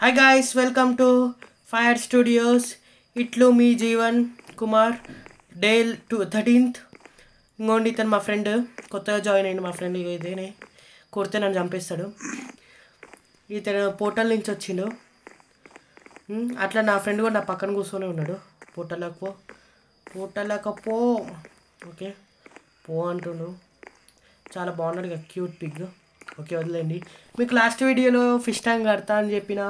Hi guys welcome to fire studios ఇట్లు మీ Jeevan Kumar day two thirteenth ఇంకోండి ఇతను మా ఫ్రెండ్ కొత్తగా జాయిన్ అయ్యింది మా ఫ్రెండ్ ఇదేనే. కొడితే నన్ను చంపేస్తాడు. ఇతను పోర్టల్ నుంచి వచ్చిండు. అట్లా నా ఫ్రెండ్ కూడా నా పక్కన కూర్చొని ఉన్నాడు. పోర్టల్లోకి పో. పోర్టల్లోకి పో. ఓకే పో అంటుండు. చాలా బాగున్నాడు కదా క్యూట్ పిగ్ ఓకే వదిలేండి మీకు లాస్ట్ వీడియోలో ఫిష్ ట్యాంక్ కడతా అని చెప్పిన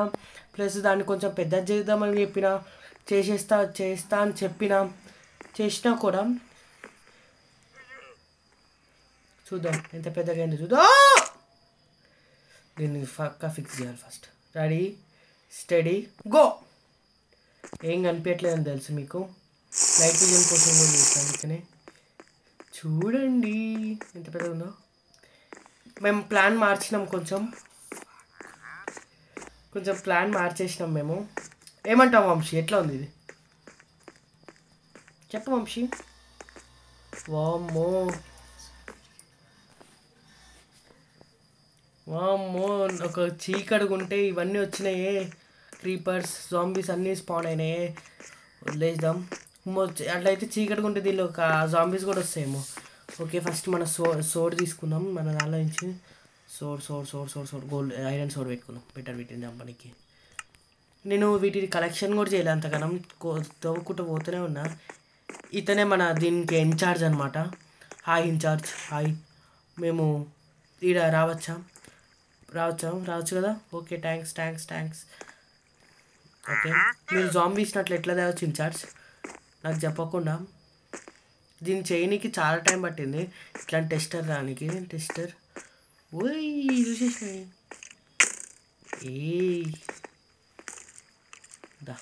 ప్లస్ దాన్ని కొంచెం పెద్ద చేద్దామని చెప్పిన చేసేస్తా చేస్తా అని చెప్పిన చేసినా కూడా చూద్దాం ఎంత పెద్దగా అయిందో చూద్దాం. దీన్ని పక్కా ఫిక్స్ చేయాలి ఫస్ట్ రెడీ స్టడీ గో ఏం కనిపించట్లేదని తెలుసు మీకు. లైట్ విజన్ కోసం కూడా చూస్తాను అందుకనే. చూడండి ఎంత పెద్దగా ఉందో. మేము ప్లాన్ మార్చినాం కొంచెం. కొంచెం ప్లాన్ మార్చేసినాం మేము. ఏమంటాం వంశీ? ఎట్లా ఉంది ఇది? చెప్పు వంశీ. వామ్మో. వామ్మో ఒక చీకడుగుంటే ఇవన్నీ వచ్చినాయే. క్రీపర్స్ జాంబీస్ అన్నీ స్పాన్ అయినాయే. వదిలేద్దాం. అట్లయితే చీకటిగా ఉంటే దీనిలో ఒక జాంబీస్ కూడా వస్తాయేమో. ఓకే ఫస్ట్ మన సో సోడ్ తీసుకుందాం. మన దానిలో నుంచి సోడ్ సోడ్ సోడ్ సోడ్ సోడ్ గోల్డ్ ఐరన్ సోడ్ పెట్టుకుందాం. బెటర్ వీటిని చంపడానికి నేను వీటి కలెక్షన్ కూడా చేయలే అంతగానం. కో- తవ్వుకుంటూ పోతూనే ఉన్నా. ఇతనే మన దీనికి ఇన్ఛార్జ్ అనమాట హాయ్ ఇన్ఛార్జ్ హాయ్ మేము ఈడ రావచ్చా? రావచ్చా? రావచ్చు కదా? Okay thanks thanks thanks okay. మీరు జాంబీ ఇచ్చినట్లు ఎట్లా తేవచ్చు ఇన్ఛార్జ్ నాకు చెప్పకుండా. దీన్ని చేయనీకి చాలా టైం పట్టింది ఇట్లాంటి టెస్టర్ రానికి టెస్టర్ ఓయ్ చూసేసినాయి ఏ దా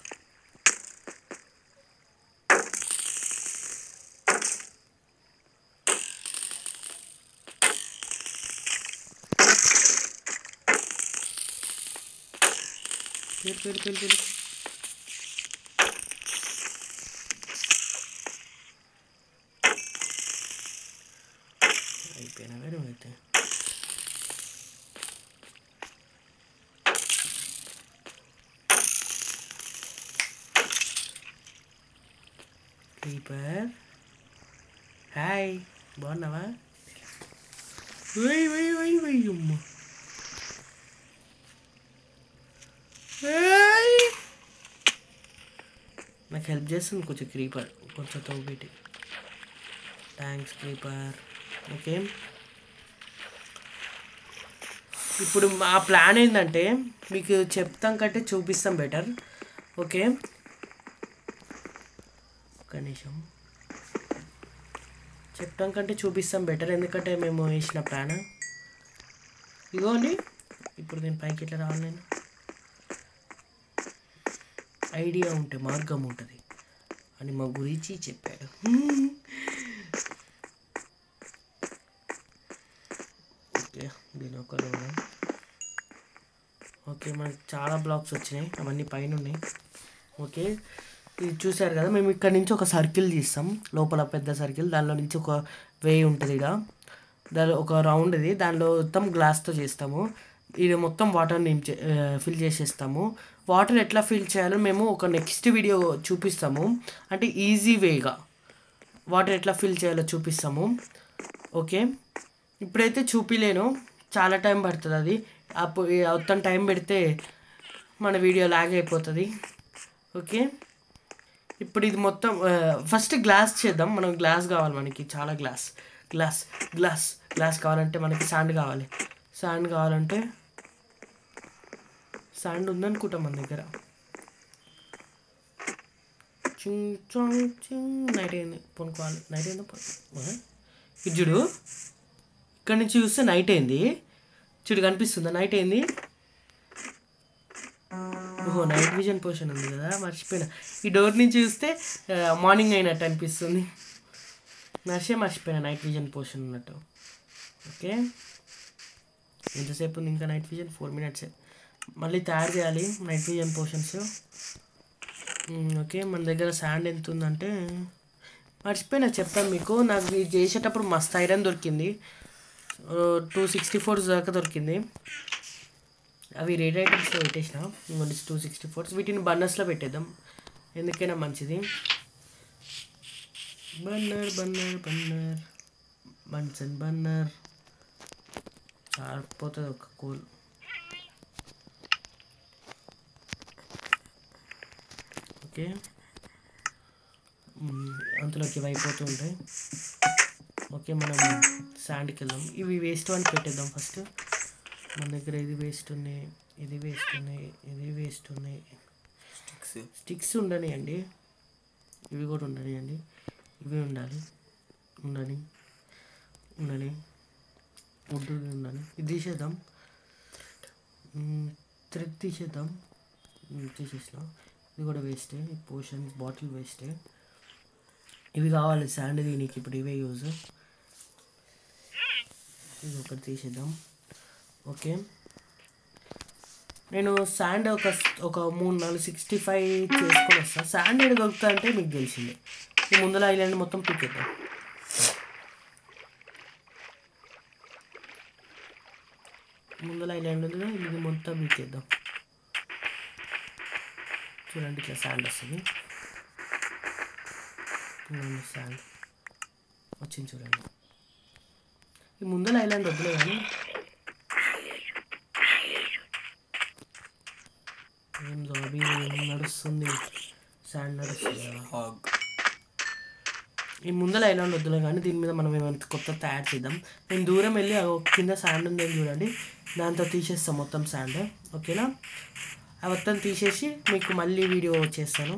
పేరు పేరు పేరు పేరు అయిపోయినా వేరే అయితే క్రీపర్ హాయ్ బాగున్నావా వెయ్ వెయ్ వెయ్ వెయ్ అమ్మ ఏయ్! నాకు హెల్ప్ చేస్తుంది కొంచెం క్రీపర్ కొంచెం తవ్వుబెట్టి థ్యాంక్స్ క్రీపర్ ఓకే. ఇప్పుడు ఆ ప్లాన్ ఏంటంటే మీకు చెప్తాం కంటే చూపిస్తాం బెటర్. ఓకే. ఒక నిమిషం. చెప్తాం కంటే చూపిస్తాం బెటర్ ఎందుకంటే మేము వేసిన ప్లాన్. ఇగోండి ఇప్పుడు నేను పైకి ఎట్లా రావాలి నేను? ఐడియా ఉంటే మార్గం ఉంటుంది అని మా గురించి చెప్పాడు ఓకే దీని ఒక లోన. ఓకే మనకి చాలా బ్లాక్స్ వచ్చినాయి. అవన్నీ పైన ఉన్నాయి ఓకే. ఇది చూసారు కదా మేము ఇక్కడ నుంచి ఒక సర్కిల్ తీస్తాం. లోపల పెద్ద సర్కిల్ దానిలో నుంచి ఒక వే ఉంటుంది ఇక దాని ఒక రౌండ్ ఇది. దానిలో మొత్తం గ్లాస్తో చేస్తాము. ఇది మొత్తం వాటర్ నింపే ఫిల్ చేసేస్తాము. వాటర్ ఎట్లా ఫిల్ చేయాలో మేము ఒక నెక్స్ట్ వీడియో చూపిస్తాము. అంటే ఈజీ వేగా వాటర్ ఎట్లా ఫిల్ చేయాలో చూపిస్తాము. ఓకే. ఇప్పుడైతే చూపిలేను. చాలా టైం పడుతుంది అది. అప్పుడు మొత్తం టైం పెడితే మన వీడియో లాగ్ అయిపోతుంది. ఓకే? ఇప్పుడు ఇది మొత్తం ఫస్ట్ గ్లాస్ చేద్దాం. మనం గ్లాస్ కావాలి మనకి చాలా గ్లాస్. గ్లాస్ గ్లాస్ గ్లాస్ కావాలంటే మనకి శాండ్ కావాలి. శాండ్ కావాలంటే శాండ్ ఉందనుకుంటాం మన దగ్గర. చింగ్ చాంగ్ చింగ్ నైట్ అయింది. పొనుకోవాలి. నైట్ అయిందో? పను- ఆ? ఇది చూడు ఇక్కడ నుంచి చూస్తే నైట్ అయింది. చూడు కనిపిస్తుందా? నైట్ అయింది. ఓహో నైట్ విజన్ పోర్షన్ ఉంది కదా మర్చిపోయినా. ఈ డోర్ నుంచి చూస్తే మార్నింగ్ అయినట్టు అనిపిస్తుంది. నర్సే మర్చిపోయినా నైట్ విజన్ పోర్షన్ ఉన్నట్టు ఓకే? ఎంతసేపు ఉంది ఇంకా నైట్ విజన్ ఫోర్ మినిట్స్ మళ్ళీ తయారు చేయాలి నైట్ విజన్ పోర్షన్స్ ఓకే మన దగ్గర శాండ్ ఎంత ఉందంటే మర్చిపోయినా చెప్పాను మీకు. నాకు ఇది చేసేటప్పుడు మస్తు ఐరన్ దొరికింది. టూ సిక్స్టీ ఫోర్ దాకా దొరికింది. అవి రేట్ ఐటమ్స్లో పెట్టేసిన. ఇంకోటి టూ సిక్స్టీ ఫోర్స్ వీటిని బన్నర్స్లో పెట్టేద్దాం. ఎందుకైనా మంచిది. Burner burner burner. Bunsen burner. చాలిపోతుంది ఒక కూల్. ఓకే. మ్మ్, అంతలోకి ఇవి అయిపోతూ ఉంటాయి. ఓకే మనం శాండ్కి వెళ్దాం ఇవి వేస్ట్ అని పెట్టేద్దాం ఫస్ట్ మన దగ్గర ఇది వేస్ట్ ఉన్నాయి ఇది వేస్ట్ ఉన్నాయి ఇది వేస్ట్ ఉన్నాయి స్టిక్స్ స్టిక్స్ ఉండనియండి. ఇవి కూడా ఉండనియండి. ఇవి ఉండాలి. ఉండని ఉండని ఇది ఉండాలి. ఇది తీసేద్దాం. థ్రెడ్ తీసేద్దాం. తీసేసినాం. ఇది కూడా వేస్టే పోషన్ బాటిల్ వేస్టే ఇవి కావాలి శాండ్ దీనికి ఇప్పుడు ఇవే యూజ్ ఇది ఒకటి తీసేద్దాం. ఓకే. నేను శాండ్ ఒక ఒక మూడు నాలుగు సిక్స్టీ ఫైవ్ చేసుకొని వస్తాను శాండ్ ఏడు దొరుకుతా అంటే మీకు తెలిసిందే. ఈ ముందర ఐలాండ్ మొత్తం పిక్కేద్దాం ముందర ఐలాండ్ ఉంది కదా ఇది మొత్తం పిక్కేద్దాం చూడండి ఇట్లా శాండ్ వస్తుంది. శాండ్ వచ్చింది చూడండి. ఈ ముందర ఐలాండ్ వద్దులే కానీ. ఏం జాబీ నడుస్తుంది? శాండ్ నడుస్తుంది? హాగ్ ఈ ముందర ఐలాండ్ వద్దులే కానీ దీని మీద మనం ఏమైనా కొత్త తయారు చేద్దాం నేను దూరం వెళ్ళి కింద శాండ్ ఉందని చూడండి. దాంతో తీసేస్తాం మొత్తం శాండ్ ఓకేనా? ఆ మొత్తం తీసేసి మీకు మళ్ళీ వీడియో చేస్తాను.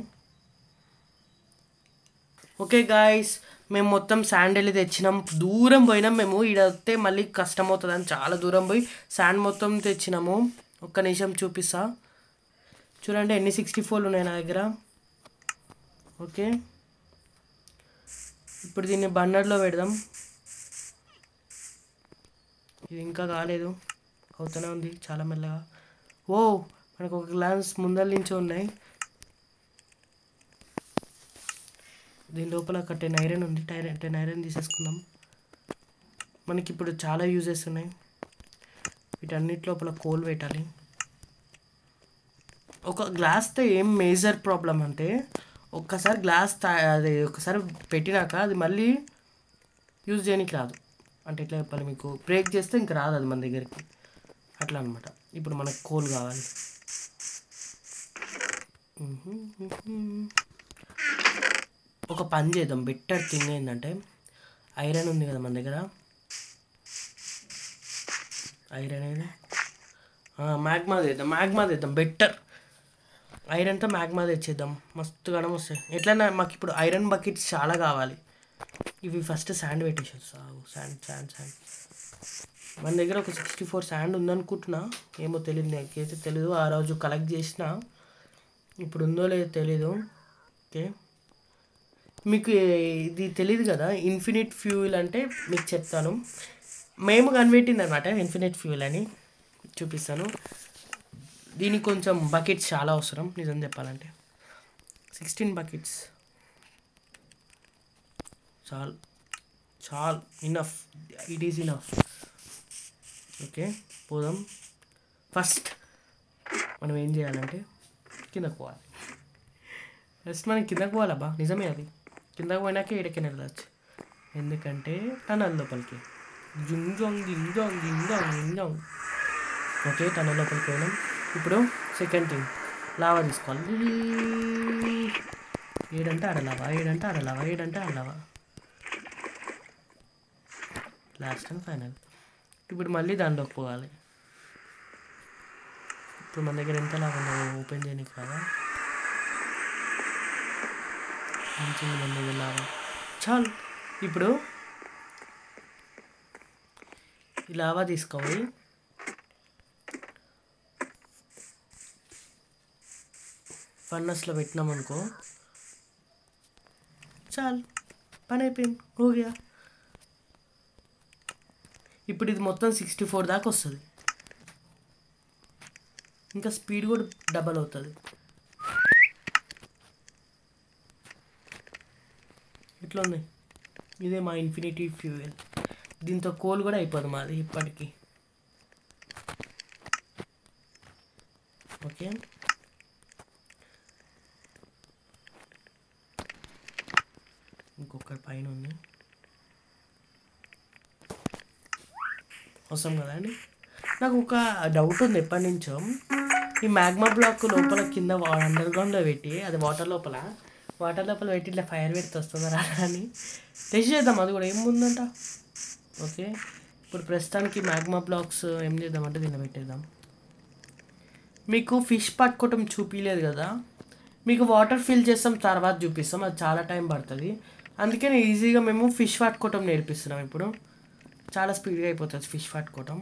ఓకే గాయస్ మేము మొత్తం శాండ్ వెళ్ళి తెచ్చినాం. దూరం పోయినాం మేము. ఈడ వస్తే మళ్ళీ కష్టం అవుతుందని చాలా దూరం పోయి శాండ్ మొత్తం తెచ్చినాము. ఒక్క నిమిషం చూపిస్తా. చూడండి ఎన్ని సిక్స్టీ ఫోర్లు ఉన్నాయి నా దగ్గర? ఓకే. ఇప్పుడు దీన్ని బన్నర్లో పెడదాం. ఇది ఇంకా కాలేదు. అవుతూనే ఉంది చాలా మెల్లగా. ఓ మనకు ఒక గ్లాన్స్ ముందర నుంచి ఉన్నాయి. దీని లోపల ఒక టెన్ ఐరన్ ఉంది టైర్ టెన్ ఐరన్ తీసేసుకుందాం. మనకి ఇప్పుడు చాలా యూజెస్ ఉన్నాయి. వీటన్నిటి లోపల కోల్ పెట్టాలి. ఒక గ్లాస్తో ఏం మేజర్ ప్రాబ్లం అంటే ఒక్కసారి గ్లాస్ తా అది ఒకసారి పెట్టినాక అది మళ్ళీ యూజ్ చేయడానికి రాదు. అంటే ఎట్లా చెప్పాలి మీకు? బ్రేక్ చేస్తే ఇంక రాదు అది మన దగ్గరికి. అట్లా అనమాట ఇప్పుడు మనకు కోల్ కావాలి. ఒక పని చేద్దాం. బెటర్ థింగ్ ఏంటంటే ఐరన్ ఉంది కదా మన దగ్గర? ఐరన్ ఏది? మ్యాగ్మా తెద్దాం మ్యాగ్మా తెద్దాం బెటర్ ఐరన్తో మ్యాగ్మా తెచ్చేద్దాం. మస్తు గడం వస్తాయి. ఎట్లన్నా మాకు ఇప్పుడు ఐరన్ బకెట్స్ చాలా కావాలి. ఇవి ఫస్ట్ శాండ్ పెట్టేసారు సాగు శాండ్ శాండ్ శాండ్ మన దగ్గర ఒక సిక్స్టీ ఫోర్ శాండ్ ఉందనుకుంటున్నా. ఏమో తెలియదు నాకైతే తెలీదు. ఆ రోజు కలెక్ట్ చేసిన. ఇప్పుడు ఉందో లేదో తెలీదు. ఓకే మీకు ఇది తెలియదు కదా ఇన్ఫినిట్ ఫ్యూయల్ అంటే మీకు చెప్తాను. మేము కనిపెట్టింది అనమాట ఇన్ఫినిట్ ఫ్యూయల్ అని చూపిస్తాను. దీనికి కొంచెం బకెట్స్ చాలా అవసరం నిజం చెప్పాలంటే. సిక్స్టీన్ బకెట్స్ చాల్ చాల్ enough it is enough okay పోదాం. ఫస్ట్ మనం ఏం చేయాలంటే కిందకు పోవాలి. ఫస్ట్ మనం కిందకు పోవాలబ్బా నిజమే అది. కిందకు పోయినాక ఈడకైనా వెళ్ళచ్చు ఎందుకంటే టనల్ లోపలికి. జింజాంగ్ జింజోంగ్ జింజోంగ్ జింజోంగ్ ఓకే టనల్ లోపలికి పోయినాం. ఇప్పుడు సెకండ్ థింగ్. లావా తీసుకోవాలి. ఏడంటే ఆడ లావా ఏడంటే ఆడ లావా ఏడంటే ఆడ లావా. Last and final. ఇప్పుడు మళ్ళీ దాంట్లోకి పోవాలి. ఇప్పుడు మన దగ్గర ఎంత లాగా ఓపెన్ చేయడానికి కదా మంచిగా మన వెళ్ళాలి చాలు ఇప్పుడు ఈ లావా తీసుకోవాలి. ఫన్నస్లో పెట్టినామనుకో చాలు పని అయిపోయింది ఓకే ఇప్పుడు ఇది మొత్తం సిక్స్టీ ఫోర్ దాకా వస్తుంది. ఇంకా స్పీడ్ కూడా డబల్ అవుతుంది. ఇట్లా ఉంది ఇదే మా ఇన్ఫినిటీ ఫ్యూయల్ దీంతో కోల్ కూడా అయిపోదు మాది ఇప్పటికి. ఓకే ఇంకొకటి పైన ఉంది. అవసరం కదా అండి? నాకు ఒక డౌట్ ఉంది ఎప్పటి నుంచో. ఈ మ్యాగ్మా బ్లాక్ లోపల కింద అండర్ గ్రౌండ్లో పెట్టి అది వాటర్ లోపల వాటర్ లోపల పెట్టి ఇట్లా ఫైర్ పెడితే వస్తుందా రాదా అని టెస్ట్ చేద్దాం అది కూడా ఏముందంట? ఓకే ఇప్పుడు ప్రస్తుతానికి మ్యాగ్మా బ్లాక్స్ ఏం చేద్దామంటే దీన్ని పెట్టేద్దాం. మీకు ఫిష్ పట్టుకోవటం చూపించలేదు కదా మీకు వాటర్ ఫిల్ చేస్తాం తర్వాత చూపిస్తాం అది చాలా టైం పడుతుంది. అందుకని ఈజీగా మేము ఫిష్ పట్టుకోవటం నేర్పిస్తున్నాం ఇప్పుడు. చాలా స్పీడ్గా అయిపోతుంది ఫిష్ పట్టుకోవటం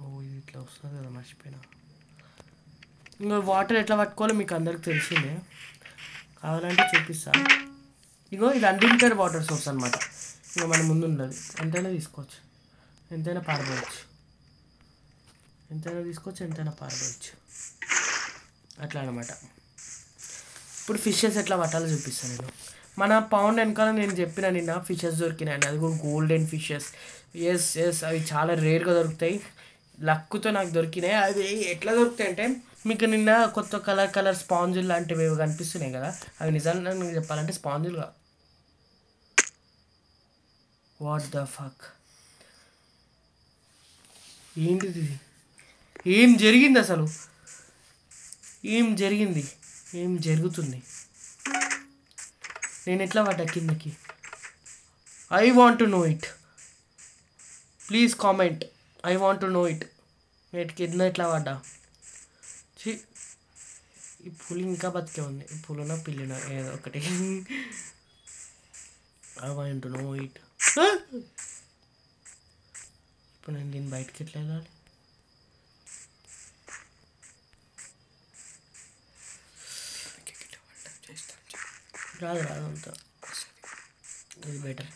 ఓ ఇది ఇట్లా వస్తుంది కదా మర్చిపోయినా. ఇంకా వాటర్ ఎట్లా పట్టుకోవాలో మీకు అందరికి తెలిసిందే. కావాలంటే చూపిస్తా. ఇగో ఇది అన్లిమిటెడ్ వాటర్ సోర్స్ అనమాట ఇంకా మన ముందు ఉండదు ఎంతైనా తీసుకోవచ్చు. ఎంతైనా పారబోయచ్చు. ఎంతైనా తీసుకోవచ్చు ఎంతైనా పారబోయచ్చు. అట్లా అనమాట ఇప్పుడు ఫిషెస్ ఎట్లా పట్టాలో చూపిస్తాను నేను. మన పౌండ్ వెనకాల నేను చెప్పిన నిన్న ఫిషెస్ దొరికినాయి అది కూడా గోల్డెన్ ఫిషెస్ ఎస్ ఎస్ అవి చాలా రేర్గా దొరుకుతాయి. లక్కుతో నాకు దొరికినాయి. అవి ఎట్లా దొరుకుతాయి అంటే మీకు నిన్న కొత్త కలర్ కలర్ స్పాంజులు లాంటివి ఏవో కనిపిస్తున్నాయి కదా? అవి నిజంగా మీకు చెప్పాలంటే స్పాంజులుగా. వాట్ ద ఫక్ ఏంటిది ఏం జరిగింది అసలు? ఏం జరిగింది? ఏం జరుగుతుంది? నేను ఎట్లా పడ్డా కిందకి? I want to know it please comment I want to know it నేను కింద ఎట్లా పడ్డా? ఛీ ఈ పులి ఇంకా బతికే ఉంది. ఈ పులిన పిల్లిన ఏదో ఒకటి. I know it. ఇప్పుడు నేను దీన్ని బయటకి ఎట్లా వెళ్ళాలి? రాదు రాదు అంత. ఇది బెటర్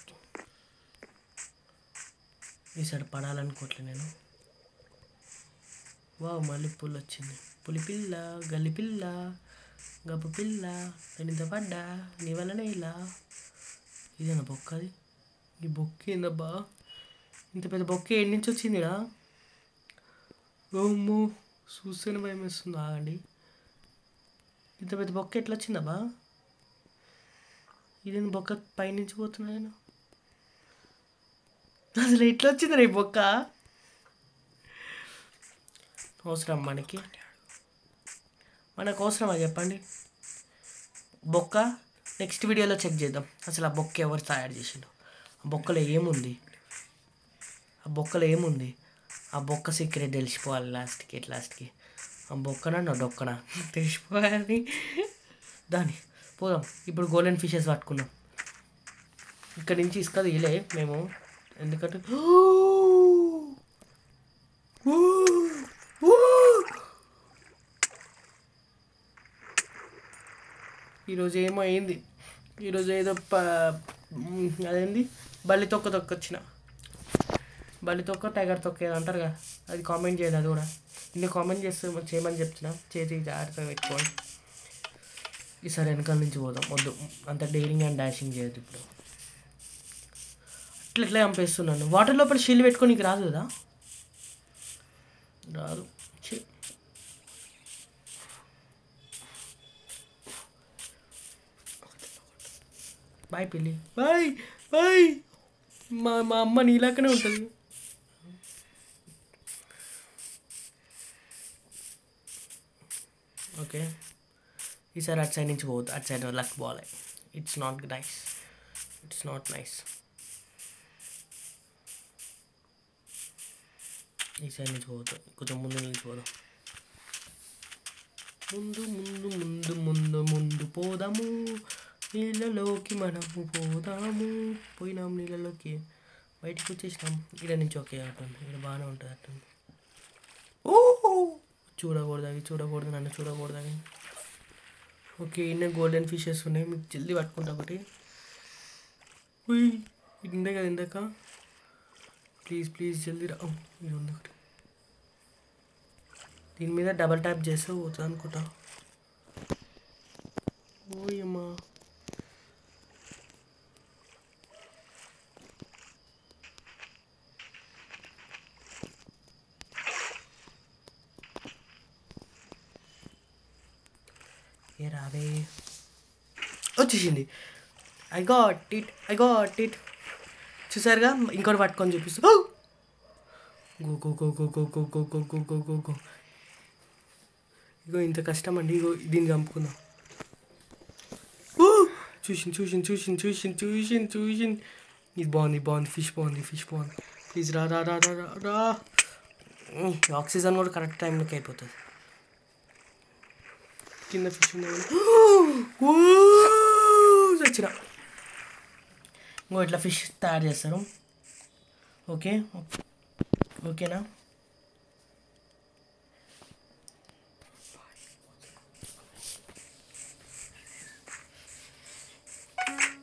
ఈసారి పడాలనుకోవట్లే నేను. వావ్ మళ్ళీ పుల్ వచ్చింది. పులిపిల్ల గల్లిపిల్ల గబ్బు పిల్ల నేను పడ్డా నీ వల్లనే ఇలా ఇదేనా బొక్క అది ఈ బొక్క ఏందబ్బా ఇంత పెద్ద బొక్క ఎన్ని నుంచి వచ్చిందిరా ఓమ్మో చూస్తేనే భయం వేస్తుంది ఆగండి ఇంత పెద్ద బొక్క ఎట్లా వచ్చిందబ్బా ఇదేంది బొక్క పైనుంచి పోతున్నా నేను అసలు ఎట్లా వచ్చిందిరా ఈ బొక్క అవసరం మనకి మనకు అవసరమా చెప్పండి? బొక్క నెక్స్ట్ వీడియోలో చెక్ చేద్దాం. అసలు ఆ బొక్క ఎవరు తయారు చేసిండు? ఆ బొక్కలో ఏముంది? ఆ బొక్కలో ఏముంది? ఆ బొక్క సీక్రెట్ తెలిసిపోవాలి లాస్ట్కి లాస్ట్కి ఆ బొక్కనా నా డొక్కనా? తెలిసిపోవాలి. దాని పోదాం. ఇప్పుడు గోల్డెన్ ఫిషెస్ పట్టుకున్నాం ఇక్కడ నుంచి ఇసుక తీయలే మేము. ఎందుకంటే ఈరోజు ఏమో అయింది. ఈరోజు ఏదో ప అదేంది? బల్లి తొక్క తొక్కొచ్చిన. బల్లి తొక్క టైగర్ తొక్క ఏదో అంటారు కదా అది కామెంట్ చేయదు అది కూడా. ఇన్ని కామెంట్ చేస్తే చేయమని చెప్తున్నా చేతి జాగ్రత్తగా పెట్టుకోండి. ఈసారి వెనకాల నుంచి పోదాం. వద్దు. అంత డేరింగ్ అండ్ డాషింగ్ చేయదు ఇప్పుడు. అట్లా ఇట్లా చంపేస్తున్నాను వాటర్ లోపల షీల్ పెట్టుకొని నీకు రాదు కదా? రాదు. బాయ్ పిల్లి బాయ్ బాయ్ మా మా అమ్మ నీలాకనే ఉంటుంది. ఓకే. ఈసారి అటు సైడ్ నుంచి పోవద్దు అటు సైడ్ లక్ ball it's not nice it's not nice ఈ సైడ్ నుంచి పోవద్దు కొంచెం ముందు నుంచి పోదాం. ముందు ముందు ముందు ముందు ముందు పోదాము. నీళ్ళలోకి మనము పోదాము. పోయినాం నీళ్ళలోకి. బయటకు వచ్చేసినాం. ఇక్కడ నుంచి ఓకే అంటుంది ఇక్కడ బాగానే ఉంటుంది అటుంది ఓ చూడకూడదు అవి చూడకూడదు నన్ను చూడకూడదు అవి ఓకే ఇన్న గోల్డెన్ ఫిషెస్ ఉన్నాయి. మీకు జల్దీ పట్టుకుంటా ఒకటి. ఉయ్! ఇది ఉండే కదా ఇందాక. ప్లీజ్ ప్లీజ్ జల్దీ రా. ఇది ఉంది ఒకటి. దీని మీద డబల్ ట్యాప్ చేస్తే పోతుంది అనుకుంటా. ఓయమ్మా ఏ రావే వచ్చేసింది I got it I got it చూసారుగా ఇంకోటి పట్టుకొని చూపిస్తూ go go go go go go go go go go go go ఇగో ఇంత కష్టం అండి ఇగో దీన్ని చంపుకుందాం చూసింది చూసింది చూసింది చూసింది చూసింది చూసింది ఇది బాగుంది బాగుంది ఫిష్ బాగుంది ఫిష్ బాగుంది ప్లీజ్ రా రా రా రా రా రా ఆక్సిజన్ కూడా కరెక్ట్ టైంలోకి అయిపోతుంది కింద ఫిష్ వచ్చిన ఇంకో ఇట్లా ఫిష్ తయారు చేస్తారు. ఓకే? ఓకేనా?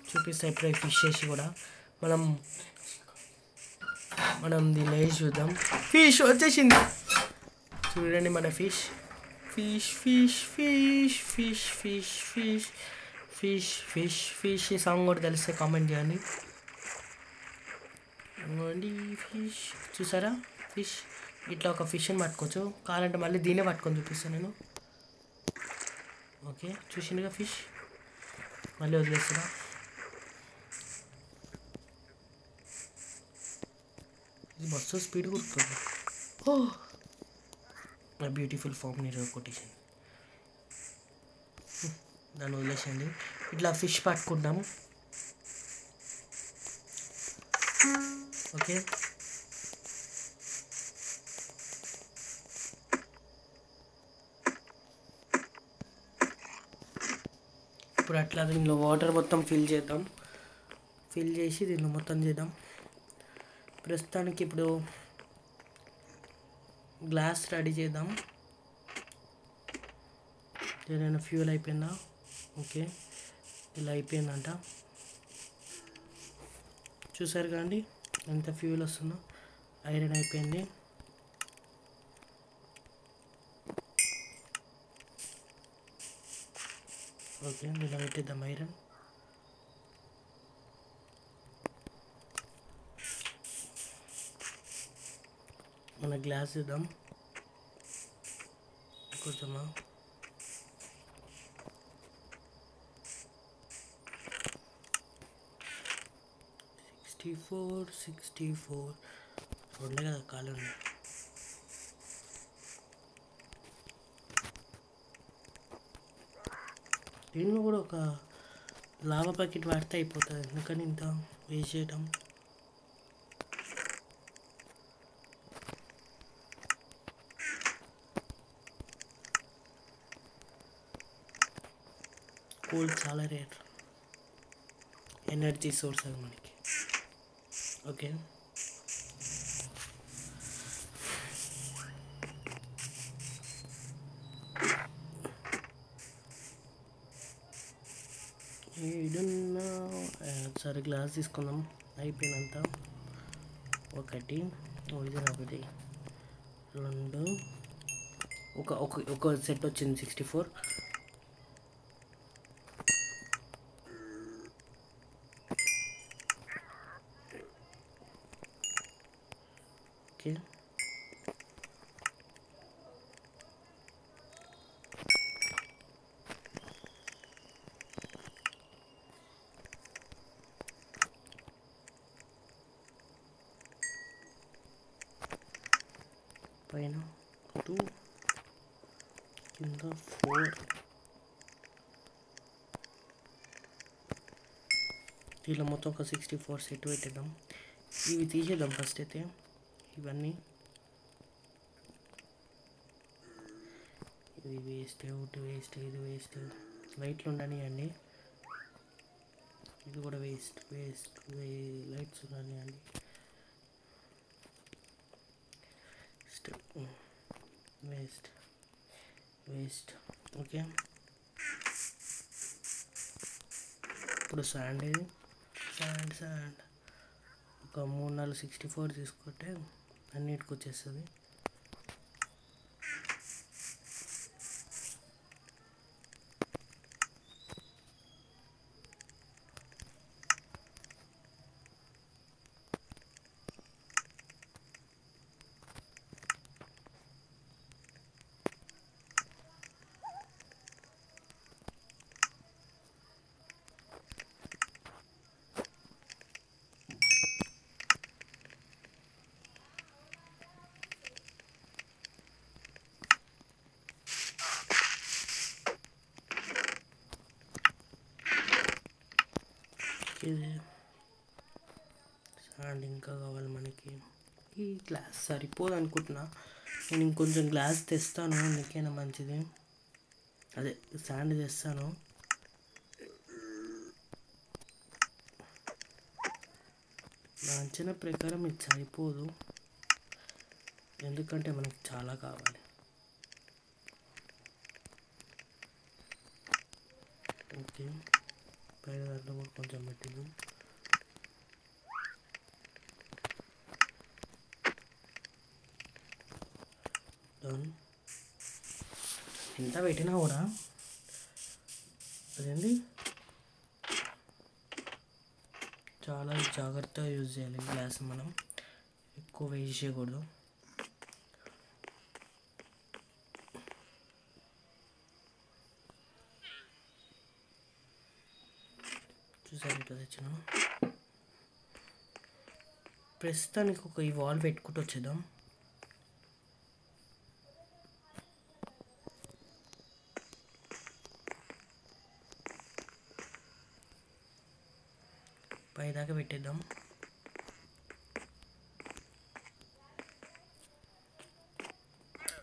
చూపిస్తా ఇప్పుడే ఫిష్ చేసి కూడా. మనం మనం దీన్ని వేసి చూద్దాం. ఫిష్ వచ్చేసింది. చూడండి మన fish. Fish fish fish fish fish fish. Fish fish fish ఈ సాంగ్ కూడా తెలిస్తే కామెంట్ చేయండి. ఇంకోండి ఫిష్ చూసారా? ఫిష్. ఇట్లా ఒక ఫిష్ని పట్టుకోవచ్చు. కావాలంటే మళ్ళీ దీనే పట్టుకొని చూపిస్తాను నేను. ఓకే చూసిందిగా ఫిష్? మళ్ళీ వదిలేస్తున్నా. ఇది మస్తు స్పీడ్ కుడుతుంది. ఓ నా బ్యూటిఫుల్ ఫామ్ మీరు కొటేషన్ దాన్ని వదిలేసండి ఇట్లా ఫిష్ పట్టుకుంటాం ఓకే. ఇప్పుడు అట్లా దీనిలో వాటర్ మొత్తం ఫిల్ చేద్దాం. ఫిల్ చేసి దీనిలో మొత్తం చేద్దాం. ప్రస్తుతానికి ఇప్పుడు గ్లాస్ రెడీ చేద్దాం. ఏదైనా ఫ్యూల్ అయిపోయిందా? ఓకే. ఇలా అయిపోయిందంట. చూసారు కాండి ఎంత ఫ్యూల్ వస్తుందో. ఐరన్ అయిపోయింది. ఓకే ఇలా పెట్టిద్దాం ఐరన్. మన గ్లాస్ ఇద్దాం. కొంచెమా. సిక్స్టీ ఫోర్ సిక్స్టీ ఫోర్ చూడలే కదా ఖాళీ ఉన్నాయి దీనిలో కూడా ఒక లావా ప్యాకెట్ వాడితే అయిపోతుంది ఎందుకని ఇంత వేస్ట్ చేయడం కూల్ చాలా రేట్ ఎనర్జీ సోర్స్ అది మనకి ఓకే. ఏడున్నా సరే గ్లాస్ తీసుకుందాం. అయిపోయినంత. ఒకటి ఒరిజినల్ ఒకటి. రెండు. ఒక ఒక ఒక సెట్ వచ్చింది సిక్స్టీ ఫోర్ ఓకే పైన టూ కింద ఫోర్ దీనిలో మొత్తం ఒక సిక్స్టీ ఫోర్ సెట్ పెట్టేద్దాం. ఇవి తీసేద్దాం ఫస్ట్ అయితే. ఇవన్నీ. ఇది వేస్ట్ ఒకటి వేస్ట్ ఇది వేస్ట్ లైట్లు ఉండనియండి. ఇది కూడా వేస్ట్ వేస్ట్ లైట్స్ ఉండనియండి. వేస్ట్ వేస్ట్ ఓకే ఇప్పుడు శాండ్ ఇది శాండ్ అండ్ ఒక మూడు నాలుగు సిక్స్టీ ఫోర్ తీసుకుంటే అన్నిటికి వచ్చేస్తుంది. ఇది అండ్ ఇంకా కావాలి మనకి. ఈ గ్లాస్ సరిపోదు అనుకుంటున్నా. నేను ఇంకొంచెం గ్లాస్ తెస్తాను అందుకేనా మంచిది. అదే శాండ్ తెస్తాను. నా అంచనా ప్రకారం ఇది సరిపోదు. ఎందుకంటే మనకి చాలా కావాలి. ఓకే. పైన దాంట్లో కూడా కొంచెం పెట్టినాం డన్ ఎంత పెట్టినా కూడా అదేంటి చాలా జాగ్రత్తగా యూజ్ చేయాలి గ్లాస్ మనం. ఎక్కువ వేస్ట్ చేయకూడదు. చూసారు ప్రస్తుతానికి ఒక ఈ వాల్ పెట్టుకుంటూ వచ్చేద్దాం. పైదాకా పెట్టేద్దాం.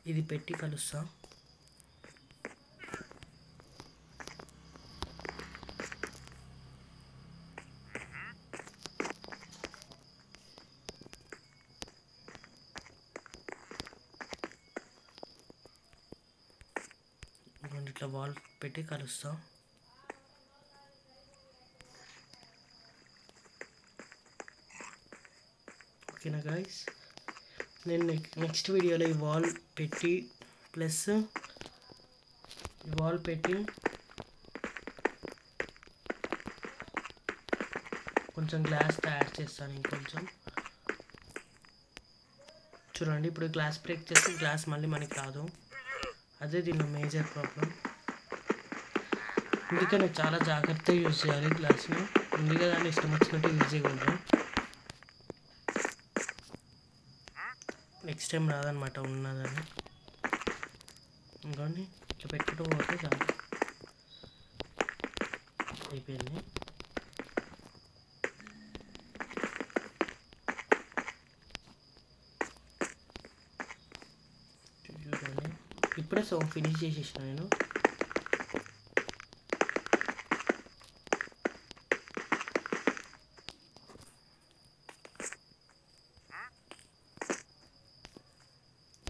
ఇది పెట్టి కలుస్తా ఇదిగోండి ఇట్లా వాల్ కలుస్తాం ఓకేనా గాయస్ నేను నెక్స్ట్ వీడియోలో ఈ వాల్ పెట్టి ప్లస్ ఈ వాల్ పెట్టి కొంచెం గ్లాస్ యాడ్ చేస్తాను ఇంకొంచెం. చూడండి ఇప్పుడు గ్లాస్ బ్రేక్ చేస్తే గ్లాస్ మళ్ళీ మనకి రాదు. అదే దీనిలో మేజర్ ప్రాబ్లం అందుకని చాలా జాగ్రత్తగా యూజ్ చేయాలి గ్లాస్ని ఉంది కదా అని ఇష్టం వచ్చినట్టు యూజ్ చేయకూడదు నెక్స్ట్ టైం రాదనమాట ఉన్నదని ఇంకోండి ఇట్లా పెట్టుకుంటూ పోతే చాలు. అయిపోయింది. ఇప్పుడే సో ఫినిష్ చేసేసిన నేను.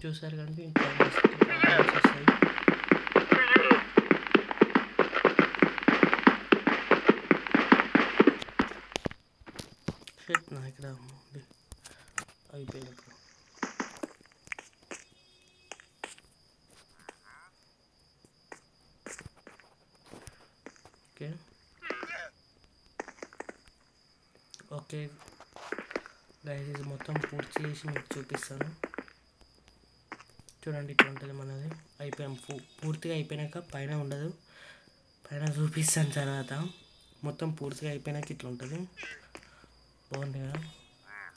చూసారు కనుక ఇంకా మస్తు problems వస్తాయి షర్ట్ నా ఇక్కడ ఉంది. అయిపోయింది ఇప్పుడు ఓకే ఓకే గైస్ ఇది మొత్తం పూర్తి చేసి మీకు చూపిస్తాను చూడండి ఇట్లా ఉంటుంది మనది. అయిపోయాం పూ- పూర్తిగా అయిపోయాక పైన ఉండదు. పైన చూపిస్తాను తర్వాత. మొత్తం పూర్తిగా అయిపోయినాక ఇట్లా ఉంటుంది. బాగుంది కదా?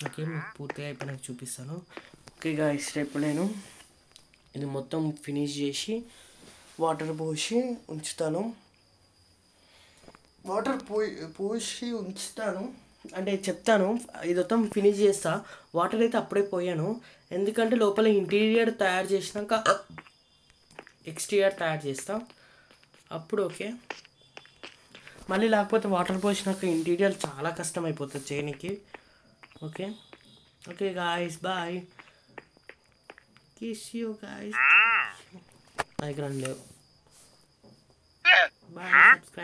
ఓకే మీకు పూర్తిగా అయిపోయినాక చూపిస్తాను. ఓకే గాయస్ రేపు నేను ఇది మొత్తం ఫినిష్ చేసి వాటర్ పోసి ఉంచుతాను. వాటర్ పోయి పోసి ఉంచుతాను. అంటే చెప్తాను. ఇది మొత్తం ఫినిష్ చేస్తా. వాటర్ అయితే అప్పుడే పోయాను. ఎందుకంటే లోపల ఇంటీరియర్ తయారు చేసినాక ఎక్స్టీరియర్ తయారు చేస్తా. అప్పుడు ఓకే. మళ్ళీ లేకపోతే వాటర్ పోసినాక ఇంటీరియర్ చాలా కష్టం అయిపోతుంది చేయనికి. Okay. Okay guys bye kiss you guys దగ్గర లేవు బాయ్ సబ్స్క్రైబ్